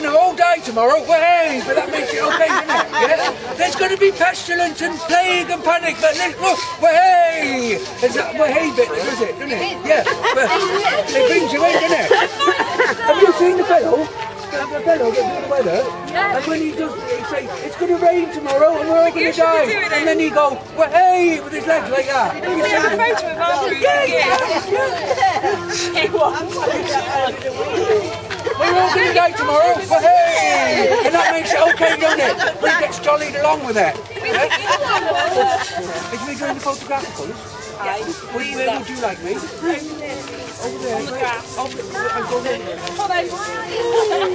going to all die tomorrow. Way, but that makes it okay, doesn't it? Yeah? There's going to be pestilence and plague and panic, but let, look, way. There's that way bit, does it? Doesn't it? Yeah. But it brings you in, doesn't it? Have you seen the fellow? The fellow that the weather? And when he does, he say, it's going to rain tomorrow and we're all going to die. And then he go, way, with his legs like that. You We have a photo of Andrew. yeah, Yeah. We're all going to die tomorrow. Well, hey! And that makes it okay, doesn't it? We get jollied along with it. Eh? Is me doing the photographical? Aye. Where, where would you like me? Over there. On the grass. Over, I'll go there. Hold on.